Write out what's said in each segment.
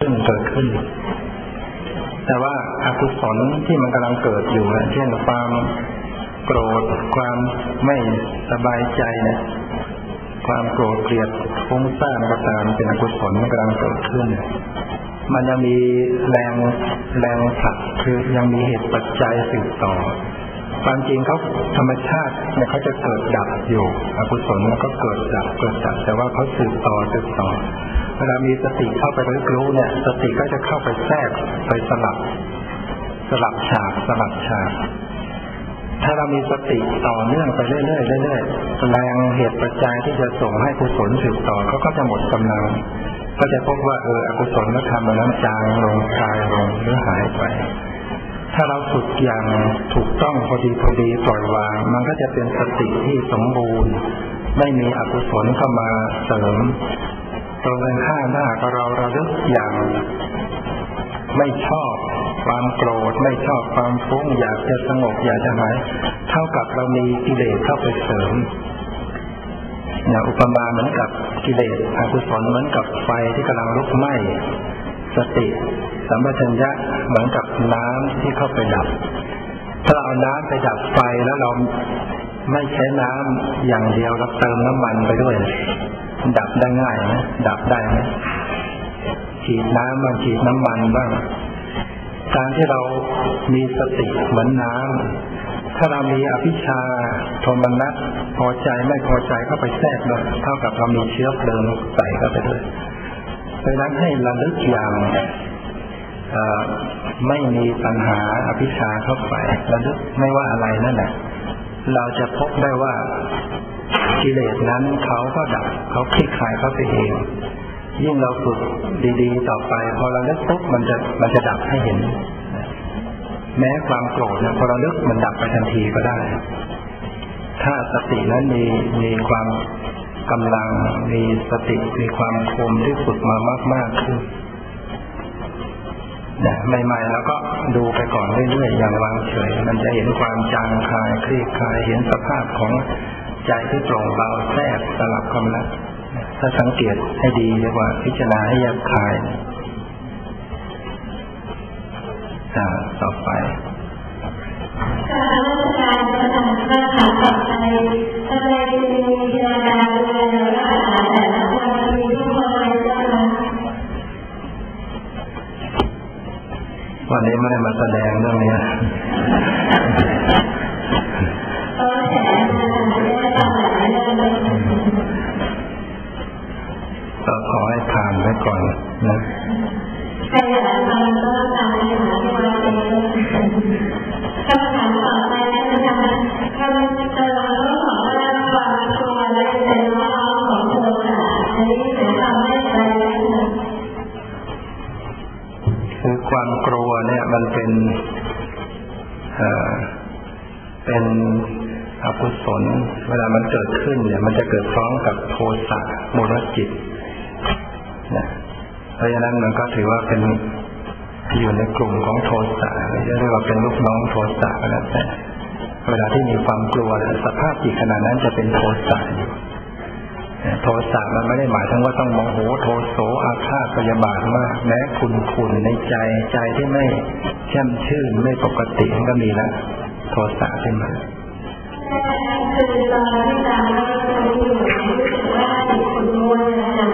ซึ่งเกิดขึ้น แต่ว่าอากุศลที่มันกำลังเกิดอยู่เช่นความโกรธ ความไม่สบายใจเนี่ยความโกรธเกลียดฟุ้งซ่านก็ตามเป็นอกุศลมันกำลังเกิดขึ้น มันยังมีแรงแรงผลักคือยังมีเหตุปัจจัยสืบต่อ ความจริงเขาธรรมชาติเนี่ยเขาจะเกิดดับอยู่ อกุศลมันก็เกิดดับเกิดดับ แต่ว่าเขาสืบต่อสืบต่อ เวลามีสติเข้าไปรู้เนี่ย สติก็จะเข้าไปแทรกไปสลับ สลับฉากสลับฉาก ถ้าเรามีสติต่อเนื่องไปเรื่อยๆเรื่อยๆแรงเหตุปัจจัยที่จะส่งให้กุศลสืบต่อเขาก็จะหมดกำลัง ก็จะพบว่าเอออกุศลธรรมนั้นจางลงคลายลงหรือหายไปถ้าเราฝึกอย่างถูกต้องพอดีพอดีปล่อยวาง มันก็จะเป็นสติที่สมบูรณ์ ไม่มีอกุศลเข้ามาเสริม ตรงกันข้ามถ้าหากเราระลึกอย่าง ไม่ชอบความโกรธไม่ชอบความฟุ้งอยากจะสงบอยากจะหายเท่ากับเรามีกิเลสเข้าไปเสริมนี่ยอุปมาเหมือนกับกิเลสอกุศลเหมือนกับไฟที่กำลังลุกไหม้สติสัมปชัญญะเหมือนกับน้ำที่เข้าไปดับ ถ้าเราเอาน้ำไปดับไฟแล้วเราไม่ใช้น้ำอย่างเดียวเราเติมน้ำมันไปด้วย ดับได้ง่ายนะดับได้ไหมฉีดน้ำบ้างฉีดน้ำมันบ้าง การที่เรามีสติเหมือนน้ำถ้าเรามีอภิชาโทมนัสพอใจไม่พอใจเข้าไปแทรกเลยเท่ากับเรามีเชื้อเพลิงใส่เข้าไปด้วยดังนั้นให้ระลึกอย่างไม่มีปัญหาอภิชาเข้าไประลึกไม่ว่าอะไรนั่นแหละเราจะพบได้ว่า กิเลสนั้นเขาก็ดับเขาคลี่คลายเขาไปเองยิ่งเราฝึกดีๆต่อไป พอเราเลิกปุ๊บมันจะมันจะดับให้เห็น แม้ความโกรธเนี่ยพอเราเลึกมันดับไปทันทีก็ได้ ถ้าสตินั้นมีมีความกำลังมีสติมีความคมที่ฝึกมามากๆขึ้นเนี่ยใหม่ๆแล้วก็ดูไปก่อนเรื่อยๆอย่างวางเฉย มันจะเห็นความจางคลายคลี่คลายเห็นสภาพของ ใจที่โปร่งเบาแทรกสลับกำลังถ้าสังเกตให้ดีเรียกว่าพิจารณาให้ยับคายอ่าต่อไปการราชการจะทำราชการกับอะไรอะไรจะมีเวลาดูแลรักษาแต่ละคนมีทุกคนเลยนะคะวันนี้ไม่ได้มาแสดงเรื่องนี้ ความกลัวเนี่ย มันเป็นเอ่อเป็นอกุศล เวลามันเกิดขึ้นเนี่ย มันจะเกิดพร้อมกับโทสะโมรจิตนะเพราะฉะนั้นมันก็ถือว่าเป็นอยู่ในกลุ่มของโทสะเรียกว่าเป็นลูกน้องโทสะก็แล้วแต่เวลาที่มีความกลัวสภาพจิตขนาดนั้นจะเป็นโทสะอยู่ โทสะมันไม่ได้หมายถึงว่าต้องโมโหโทโสอาฆาตพยาบาทมากแม้คุณคุณในใจใจที่ไม่แช่มชื่นไม่ปกติก็มีแล้วโทสะขึ้นมาคือตอนที่ตามเราอยู่รู้สึกว่าจิตคุณมัวนะคะ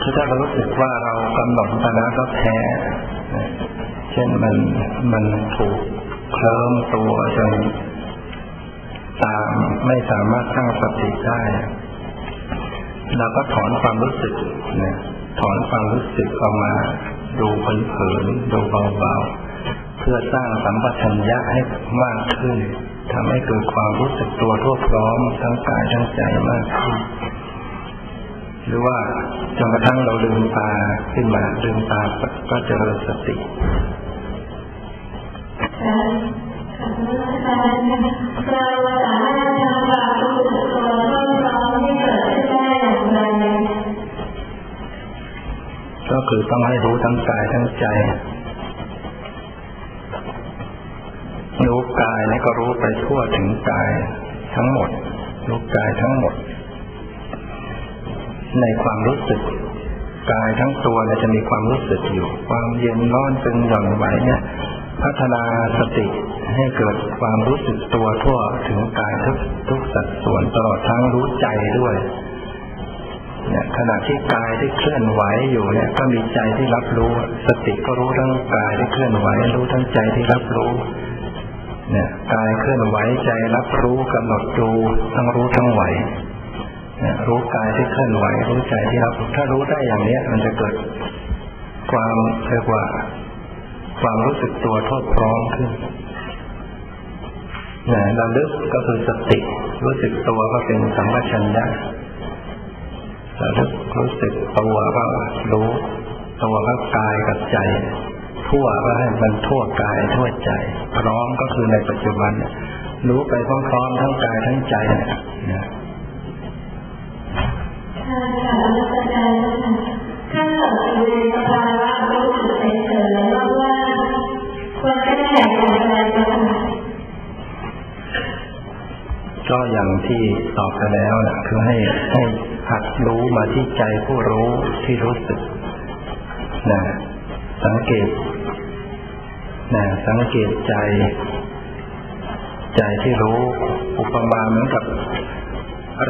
คือถ้าเรารู้สึกว่าเรากำหนดไปแล้วก็แพ้ เช่นมันมันถูก เคลิ้มตัวจนตามไม่สามารถตั้งสติได้เราก็ถอนความรู้สึกนี่ยถอนความรู้สึกออกมา ดูเผลอๆดูเบาๆเพื่อสร้างสัมปชัญญะให้มากขึ้นทำให้เกิดความรู้สึกตัวทั่วพร้อมทั้งกายทั้งใจมากขึ้นหรือว่าจนกระทั่งเราลืมตาขึ้นมาลืมตาก็จะเริญสติ ก็คือต้องให้รู้ทั้งกายทั้งใจ รู้กายนี่ก็รู้ไปทั่วถึงกายทั้งหมด รู้กายทั้งหมด ในความรู้สึกกายทั้งตัวเนี่ยจะมีความรู้สึกอยู่ ความเย็นร้อนตึงหย่อนไหวเนี่ย พัฒนาสติให้เกิดความรู้สึกตัวทั่วถึงกายทุกทุกสัดส่วนตลอดทั้งรู้ใจด้วยเนี่ยขณะที่กายที่เคลื่อนไหวอยู่เนี่ย ก็มีใจที่รับรู้ สติก็รู้ทั้งกายที่เคลื่อนไหว รู้ทั้งใจที่รับรู้ เนี่ยกายเคลื่อนไหวใจรับรู้กำหนดดูทั้งรู้ทั้งไหวรู้กายที่เคลื่อนไหว รู้ใจที่รับถ้ารู้ได้อย่างเนี้ย มันจะเกิดความเรียกว่า ความรู้สึกตัวทอดพร้อมขึ้นนะระลึกก็คือสติ รู้สึกตัวก็เป็นสัมปชัญญะระลึกรู้สึกตัวก็รู้ตัวก็กายกับใจ ทั่วก็ให้มันทั่วกายทั่วใจ พร้อมก็คือในปัจจุบัน รู้ไปพร้อมๆทั้งกายทั้งใจนะ ที่ตอบไปแล้วนะคือให้ให้หัดรู้มาที่ใจผู้รู้ที่รู้สึกนะสังเกตนะสังเกตใจ ใจที่รู้อุปมาเหมือนกับ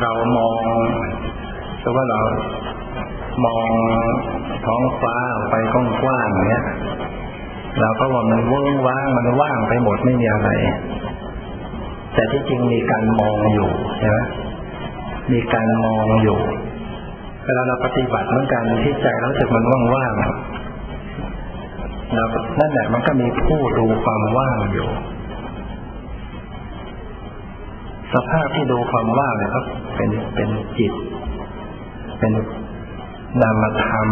เรามองแต่ว่าเรามองท้องฟ้าไปกว้างๆเนี้ยเราก็ว่ามันว่างว่างมันว่างไปหมดไม่มีอะไร แต่ที่จริงมีการมองอยู่ใช่ไหมมีการมองอยู่เวลาเราปฏิบัติเหมือนกันที่ใจเราสึกมันว่างๆเรานั่นแหละมันก็มีผู้ดูความว่างอยู่ สภาพที่ดูความว่างเนี่ยก็เป็นเป็นจิต เป็นนามธรรม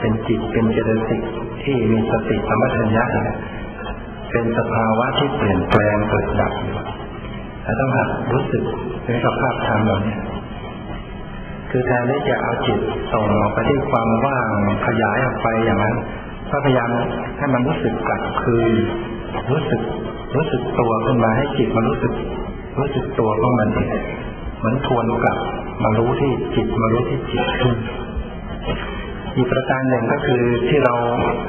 เป็นจิตเป็นเจตสิกที่มีสติสมัชัญญะเป็นสภาวะที่เปลี่ยนแปลงเกิดดับอยู่ ต้องหัดรู้สึกในสภาพธรรมเหล่านี้คือแทนที่จะเอาจิตส่งออกไปที่ความว่างขยายออกไปอย่างนั้นก็พยายามให้มันรู้สึกกลับคืนรู้สึก รู้สึกตัวขึ้นมาให้จิตมันรู้สึก รู้สึกตัวของมันเองเหมือนทวนกลับมารู้ที่จิตมารู้ที่จิตขึ้นอีกประการหนึ่งก็คือที่เรา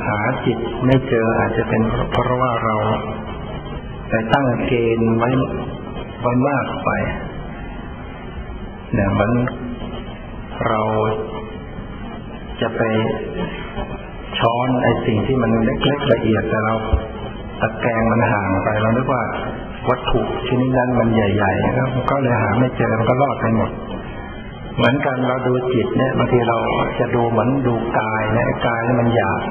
หาจิตไม่เจออาจจะเป็นเพราะว่าเราไปตั้งเกณฑ์ไว้ ไว้มากไปเนี่ยมันเราจะไปช้อนไอ้สิ่งที่มันเล็กๆละเอียดแต่เราตะแกรงมันห่างไปเราคิกว่าวัตถุชนิดนั้นมันใหญ่ๆแล้วก็เลยหาไม่เจอมันก็รอดไปหมด เหมือนกันเราดูจิตเนี่ยบางทีเราจะดูเหมือนดูกายเนี่ยกายมันหยาบ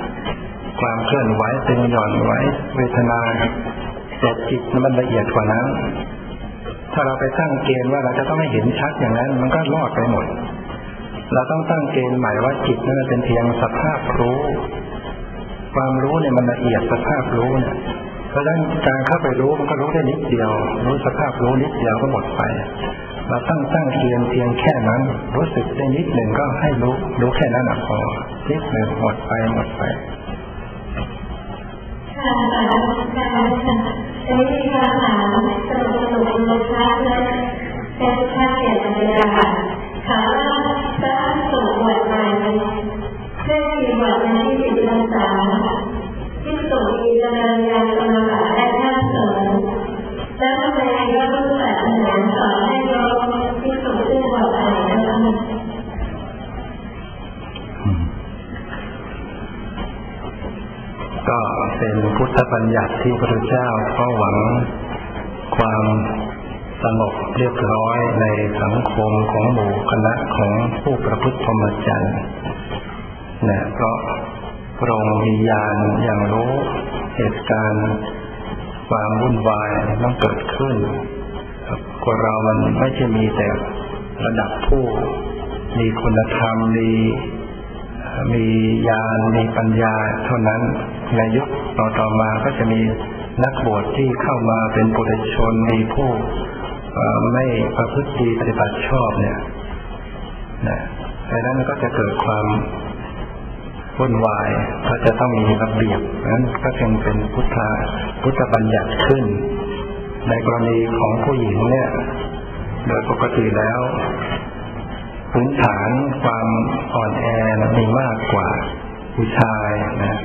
ความเคลื่อนไหวตึงหย่อนไหวเวทนาแต่จิตมันละเอียดกว่านั้น ถ้าเราไปตั้งเกณฑ์ว่าเราจะต้องไม่เห็นชัดอย่างนั้น มันก็รอดไปหมด เราต้องตั้งเกณฑ์ใหม่ว่าจิตนั้นเป็นเพียงสภาพรู้ ความรู้เนี่ยมันละเอียดสภาพรู้เนี่ยเพราะฉะนั้นการเข้าไปรู้มันก็รู้ได้นิดเดียว รู้สภาพรู้นิดเดียวก็หมดไป เราตั้งตั้งเพียงเพียงแค่นั้น รู้สึกได้นิดหนึ่งก็ให้รู้รู้แค่นั้นพอนิดหนึ่งหมดไปหมดไปค่ะค่ะจะมีคำถามสรุป สรุปลงท้ายเลยเป็นค่าเกียรติปัญญาถามว่าพระสุวรรณใหม่เพื่อมีบทในที่สิบพรรษาที่สุมีเจริญญาณสมาบัติได้ท่าเสริมแล้วทำไมก็รู้แบบเหมือนสอนให้เราที่สุซึ่งบอกอะไรนะคะก็เป็นพุทธบัญญัติที่พระพุทธเจ้าก็หวัง สงบเรียบร้อยในสังคมของหมู่คณะของผู้ประพฤติธรรมจรรย์นี่ยเพราะพระองค์มีญาณอย่างรู้เหตุการณ์ความวุ่นวายต้องเกิดขึ้นคนเรามันไม่ใช่มีแต่ระดับผู้ มีคุณธรรมมีมีญาณมีปัญญาเท่านั้นในยุคต่อต่อมาก็จะมีนักบวชที่เข้ามาเป็นปุถุชนมีผู้ ไม่ประพฤติดีปฏิบัติชอบเนี่ยนะดังนั้นก็จะเกิดความวุ่นวายก็จะต้องมีระเบียบนั้นก็จึงเป็นพุทธาพุทธบัญญัติขึ้น ในกรณีของผู้หญิงเนี่ย โดยปกติแล้วพื้นฐานความอ่อนแอมีมากกว่าผู้ชายนะ